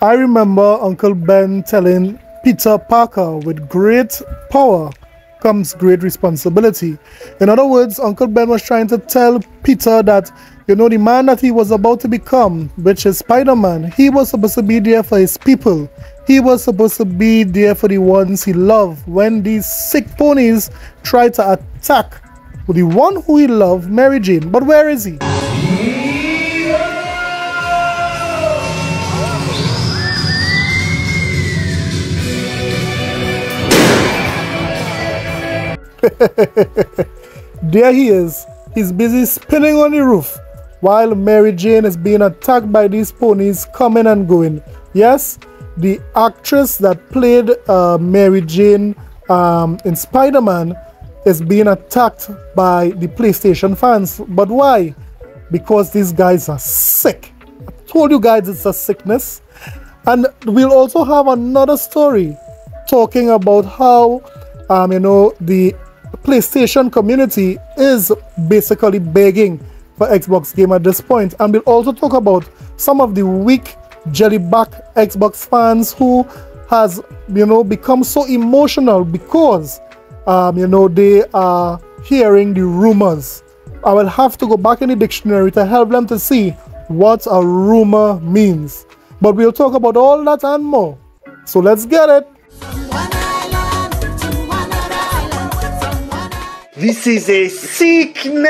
I remember Uncle Ben telling Peter Parker with great power comes great responsibility. In other words, Uncle Ben was trying to tell Peter that, you know, the man that he was about to become, which is Spider Man, he was supposed to be there for his people. He was supposed to be there for the ones he loved. When these sick ponies tried to attack the one who he loved, Mary Jane. But where is he? there he is. He's busy spinning on the roof while Mary Jane is being attacked by these ponies coming and going. Yes, the actress that played uh, Mary Jane um, in Spider Man is being attacked by the PlayStation fans. But why? Because these guys are sick. I told you guys it's a sickness. And we'll also have another story talking about how, um, you know, the PlayStation community is basically begging for Xbox game at this point. And we'll also talk about some of the weak jellyback Xbox fans who has, you know, become so emotional because, um, you know, they are hearing the rumors. I will have to go back in the dictionary to help them to see what a rumor means. But we'll talk about all that and more. So let's get it. This is a sickness!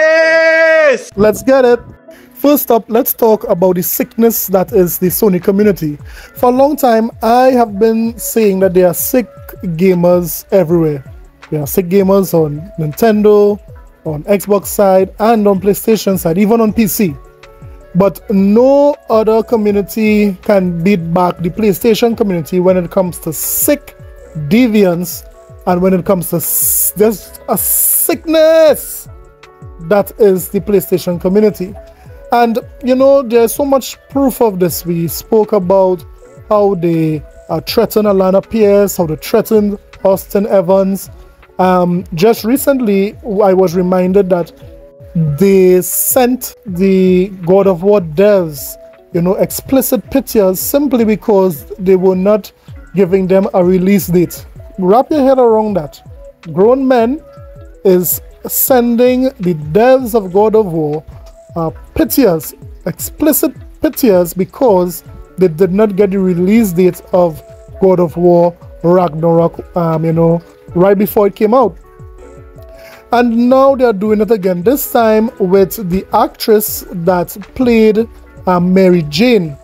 Let's get it. First up, let's talk about the sickness that is the Sony community. For a long time, I have been saying that there are sick gamers everywhere. There are sick gamers on Nintendo, on Xbox side, and on PlayStation side, even on PC. But no other community can beat back the PlayStation community when it comes to sick deviants and when it comes to there's a sickness that is the PlayStation community. And you know, there's so much proof of this. We spoke about how they uh, threatened Alanah Pierce, how they threatened Austin Evans. Um, just recently, I was reminded that they sent the God of War devs, you know, explicit pictures simply because they were not giving them a release date wrap your head around that. Grown men is sending the devs of God of War uh, pictures, explicit pictures, because they did not get the release date of God of War Ragnarok, um, you know, right before it came out. And now they are doing it again, this time with the actress that played uh, Mary Jane.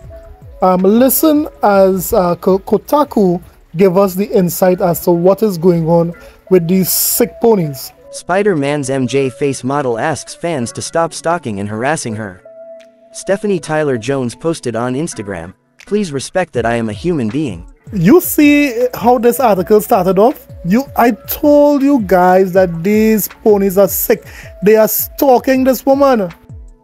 Um, listen as uh, Kotaku give us the insight as to what is going on with these sick ponies. Spider-Man's MJ face model asks fans to stop stalking and harassing her. Stephanie Tyler Jones posted on Instagram, please respect that I am a human being. You see how this article started off? You, I told you guys that these ponies are sick. They are stalking this woman.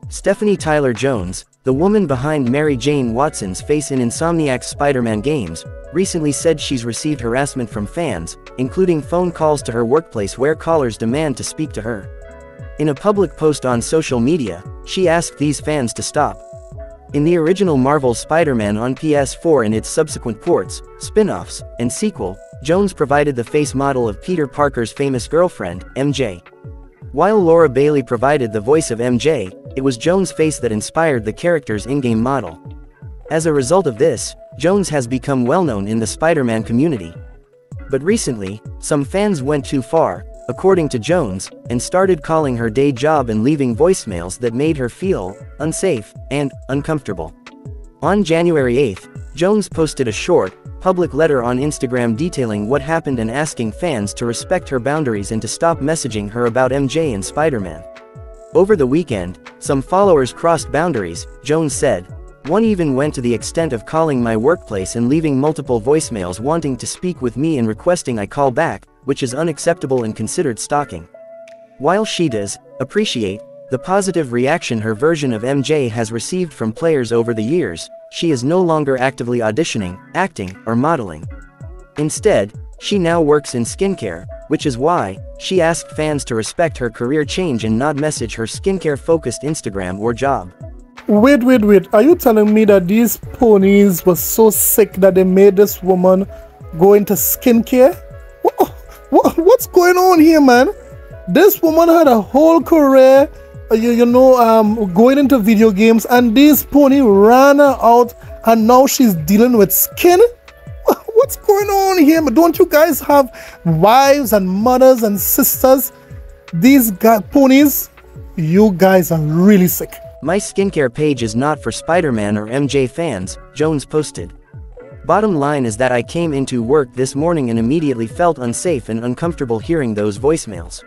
Stephanie Tyler Jones, the woman behind Mary Jane Watson's face in Insomniac's Spider-Man games, recently said she's received harassment from fans, including phone calls to her workplace where callers demand to speak to her. In a public post on social media, she asked these fans to stop. In the original Marvel Spider-Man on PS4 and its subsequent ports, spin-offs, and sequel, Jones provided the face model of Peter Parker's famous girlfriend, MJ. While Laura Bailey provided the voice of MJ, it was Jones' face that inspired the character's in-game model. As a result of this, Jones has become well-known in the Spider-Man community. But recently, some fans went too far, according to Jones, and started calling her day job and leaving voicemails that made her feel unsafe and uncomfortable. On January 8, Jones posted a short, public letter on Instagram detailing what happened and asking fans to respect her boundaries and to stop messaging her about MJ and Spider-Man. Over the weekend, some followers crossed boundaries, Jones said. One even went to the extent of calling my workplace and leaving multiple voicemails wanting to speak with me and requesting I call back, which is unacceptable and considered stalking. While she does appreciate the positive reaction her version of MJ has received from players over the years, she is no longer actively auditioning, acting, or modeling. Instead, she now works in skincare, which is why, she asked fans to respect her career change and not message her skincare-focused Instagram or job. Wait, wait, wait. Are you telling me that these ponies were so sick that they made this woman go into skincare? What, what, what's going on here, man? This woman had a whole career, uh, you, you know, um, going into video games, and this pony ran her out, and now she's dealing with skin? What's going on here? Don't you guys have wives and mothers and sisters? These ponies, you guys are really sick. My skincare page is not for Spider-Man or MJ fans, Jones posted. Bottom line is that I came into work this morning and immediately felt unsafe and uncomfortable hearing those voicemails.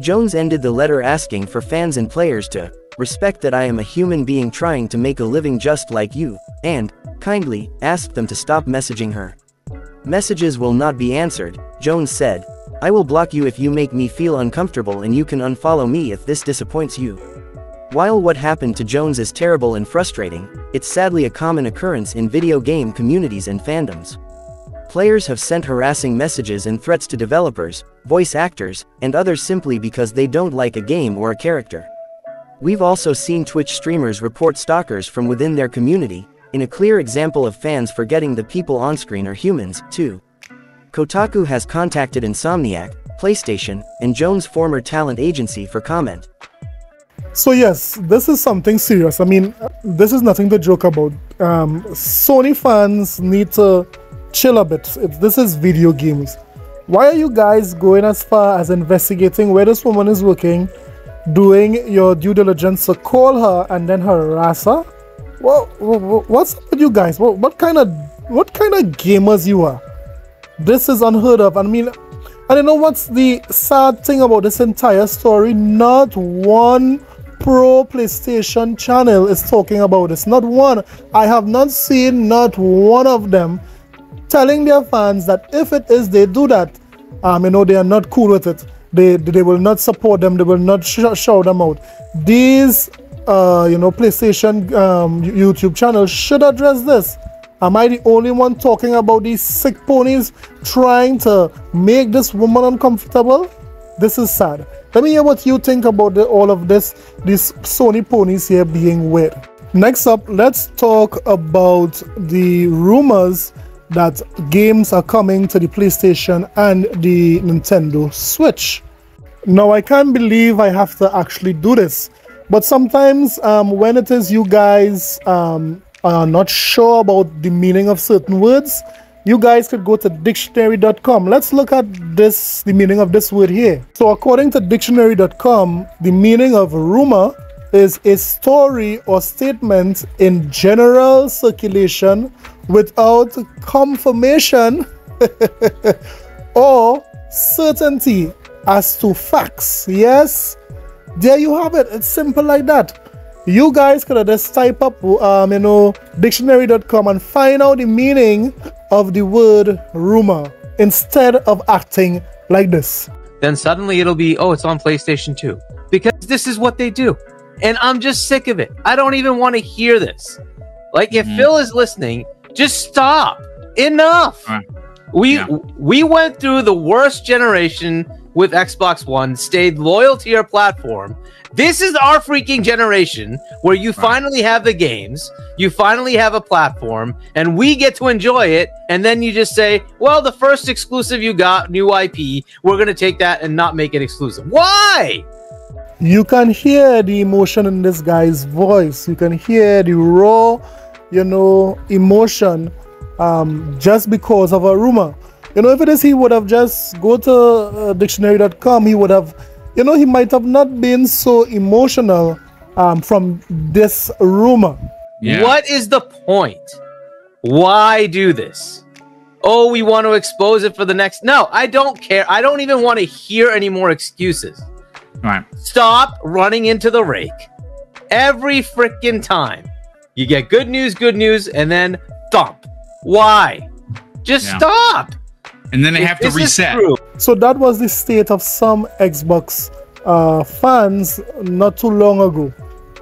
Jones ended the letter asking for fans and players to respect that I am a human being trying to make a living just like you, and, kindly, asked them to stop messaging her. Messages will not be answered, Jones said. I will block you if you make me feel uncomfortable and you can unfollow me if this disappoints you. While what happened to Jones is terrible and frustrating, it's sadly a common occurrence in video game communities and fandoms. Players have sent harassing messages and threats to developers, voice actors, and others simply because they don't like a game or a character. We've also seen Twitch streamers report stalkers from within their community, in a clear example of fans forgetting the people on screen are humans, too. Kotaku has contacted Insomniac, PlayStation, and Jones' former talent agency for comment. So yes, this is something serious. I mean, this is nothing to joke about. Um, Sony fans need to chill a bit. this is video games. Why are you guys going as far as investigating where this woman is working, doing your due diligence to call her and then harass her? Well, what's up with you guys? What, what kind of what kind of gamers you are? This is unheard of. I mean, I don't know what's the sad thing about this entire story. Not one pro PlayStation channel is talking about this. Not one. I have not seen not one of them telling their fans that if it is they do that, um, you know, they are not cool with it. They, they will not support them. They will not sh shout them out. These, uh, you know, PlayStation um, YouTube channel should address this. Am I the only one talking about these sick ponies trying to make this woman uncomfortable? This is sad. Let me hear what you think about the, all of this, these Sony ponies here being weird. Next up, let's talk about the rumors that games are coming to the PlayStation and the Nintendo Switch. Now, I can't believe I have to actually do this, but sometimes um, when it is you guys um, are not sure about the meaning of certain words, you guys could go to dictionary.com. Let's look at this, the meaning of this word here. So according to dictionary.com, the meaning of rumor is a story or statement in general circulation without confirmation or certainty as to facts. Yes, there you have it. It's simple like that you guys could have just type up um, you know dictionary.com and find out the meaning of the word rumor instead of acting like this then suddenly it'll be oh it's on playstation 2 because this is what they do and i'm just sick of it i don't even want to hear this like if mm-hmm. phil is listening just stop enough right. we yeah. we went through the worst generation with xbox one stayed loyal to your platform this is our freaking generation where you right. finally have the games, you finally have a platform, and we get to enjoy it. And then you just say, well, the first exclusive you got, new IP, we're going to take that and not make it exclusive. Why? You can hear the emotion in this guy's voice. You can hear the raw, you know, emotion um, just because of a rumor. You know, if it is he would have just go to uh, dictionary.com, he would have you know, he might have not been so emotional um, from this rumor. Yeah. What is the point? Why do this? Oh, we want to expose it for the next. No, I don't care. I don't even want to hear any more excuses. Right. Stop running into the rake every freaking time. You get good news, good news, and then thump. Why? Just yeah. stop and then they have to reset. So that was the state of some Xbox uh, fans not too long ago.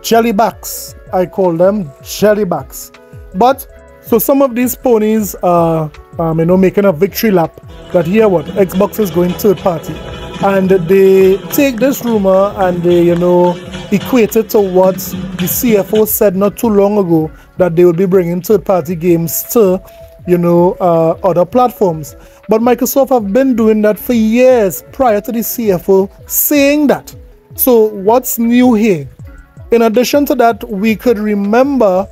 Jellybacks, I call them jellybacks. But so some of these ponies are, um, you know, making a victory lap. That here, what Xbox is going third party, and they take this rumor and they, you know, equated to what the CFO said not too long ago that they will be bringing third-party games to, you know, uh, other platforms. But Microsoft have been doing that for years prior to the CFO saying that. So what's new here? In addition to that, we could remember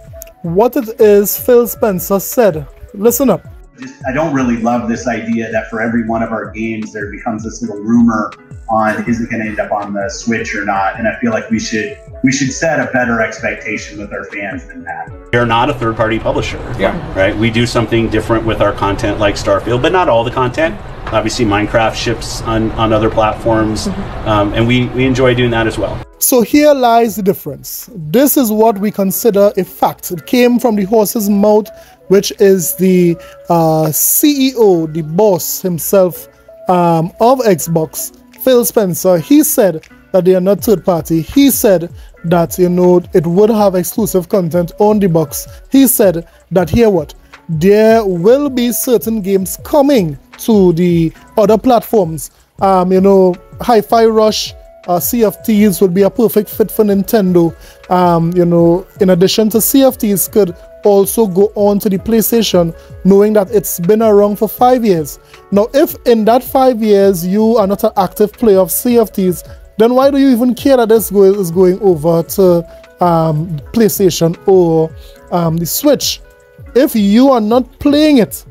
what it is Phil Spencer said. Listen up. Just, I don't really love this idea that for every one of our games there becomes this little rumor on is it going to end up on the Switch or not. And I feel like we should we should set a better expectation with our fans than that. We're not a third party publisher. Yeah. Right. We do something different with our content like Starfield, but not all the content. Obviously, Minecraft ships on, on other platforms, mm-hmm. um, and we, we enjoy doing that as well. So here lies the difference. This is what we consider a fact. It came from the horse's mouth, which is the uh, CEO, the boss himself um, of Xbox, Phil Spencer. He said that they are not third party. He said that you know it would have exclusive content on the box. He said that here what there will be certain games coming to the other platforms. Um, you know, Hi-Fi Rush, uh, Thieves would be a perfect fit for Nintendo. Um, you know, in addition to CFTs, could also go on to the PlayStation, knowing that it's been around for five years. Now, if in that five years you are not an active player of Thieves, then why do you even care that this is going over to um, PlayStation or um, the Switch? If you are not playing it,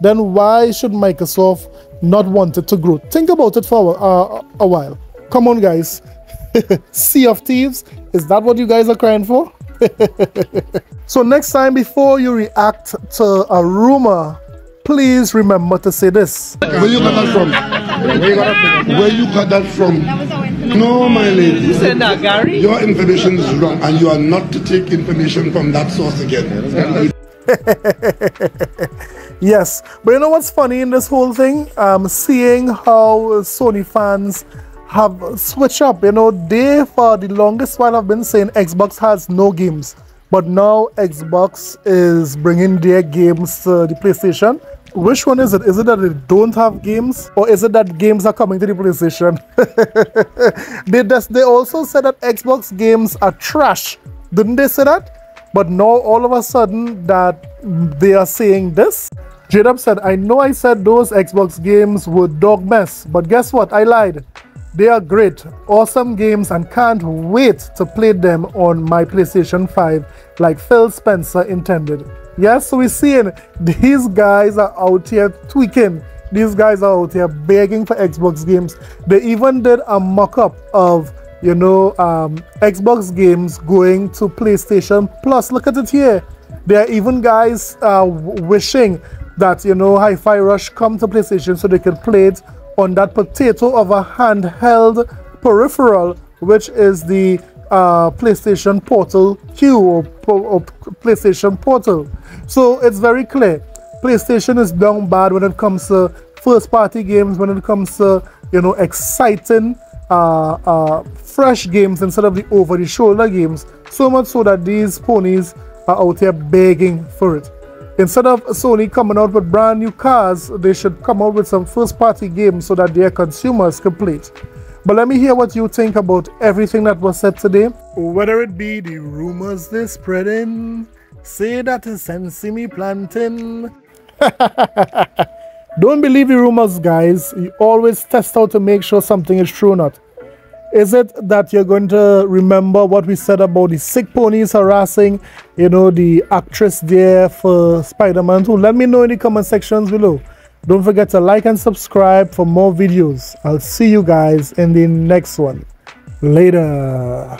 then why should Microsoft not want it to grow? Think about it for uh, a while. Come on, guys. sea of Thieves, is that what you guys are crying for? so next time before you react to a rumor please remember to say this. Where you got that from? Where you got that from? No, my lady. You said that, Gary? Your information is wrong, and you are not to take information from that source again. yes, but you know what's funny in this whole thing? Um, seeing how Sony fans have switched up. You know, they for the longest while have been saying Xbox has no games. But now Xbox is bringing their games to the PlayStation which one is it? Is it that they don't have games, or is it that games are coming to the PlayStation? they just, they also said that Xbox games are trash, didn't they say that? But now all of a sudden that they are saying this. J-Dub said, I know I said those Xbox games were dog mess, but guess what? I lied. They are great, awesome games, and can't wait to play them on my PlayStation 5 like Phil Spencer intended. Yes, so we're seeing these guys are out here tweaking. These guys are out here begging for Xbox games. They even did a mock-up of, you know, um, Xbox games going to PlayStation Plus. Look at it here. There are even guys uh, wishing that, you know, Hi-Fi Rush come to PlayStation so they can play it on that potato of a handheld peripheral, which is the uh, PlayStation Portal Q or, or, PlayStation Portal. So it's very clear. PlayStation is down bad when it comes to first party games, when it comes to, you know, exciting, uh, uh, fresh games instead of the over the shoulder games. So much so that these ponies are out here begging for it. Instead of Sony coming out with brand new cars, they should come out with some first party games so that their consumers can play it. But let me hear what you think about everything that was said today. Whether it be the rumors they're spreading, say that is me planting. Don't believe the rumors, guys. You always test out to make sure something is true or not. Is it that you're going to remember what we said about the sick ponies harassing, you know, the actress there for Spider-Man 2? Let me know in the comment sections below. Don't forget to like and subscribe for more videos. I'll see you guys in the next one. Later.